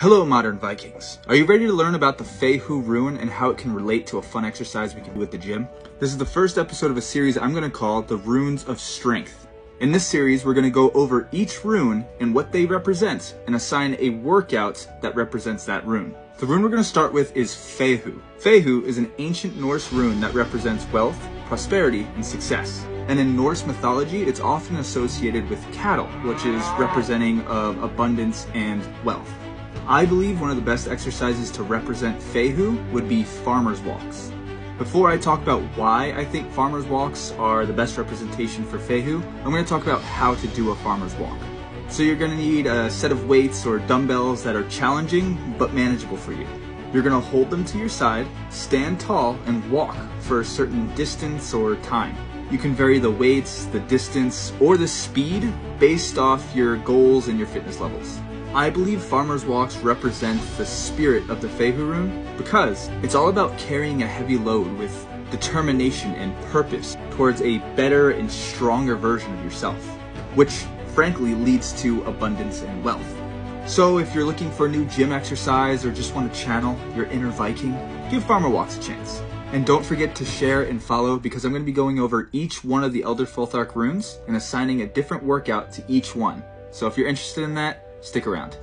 Hello, modern Vikings. Are you ready to learn about the Fehu rune and how it can relate to a fun exercise we can do at the gym? This is the first episode of a series I'm going to call the Runes of Strength. In this series, we're going to go over each rune and what they represent and assign a workout that represents that rune. The rune we're going to start with is Fehu. Fehu is an ancient Norse rune that represents wealth, prosperity, and success. And in Norse mythology, it's often associated with cattle, which is representing of abundance and wealth. I believe one of the best exercises to represent Fehu would be farmer's walks. Before I talk about why I think farmer's walks are the best representation for Fehu, I'm going to talk about how to do a farmer's walk. So you're going to need a set of weights or dumbbells that are challenging but manageable for you. You're going to hold them to your side, stand tall, and walk for a certain distance or time. You can vary the weights, the distance, or the speed based off your goals and your fitness levels. I believe farmers' walks represent the spirit of the Fehu rune because it's all about carrying a heavy load with determination and purpose towards a better and stronger version of yourself, which frankly leads to abundance and wealth. So if you're looking for a new gym exercise or just want to channel your inner Viking, give Farmer Walks a chance. And don't forget to share and follow because I'm going to be going over each one of the Elder Futhark runes and assigning a different workout to each one. So if you're interested in that, Stick around.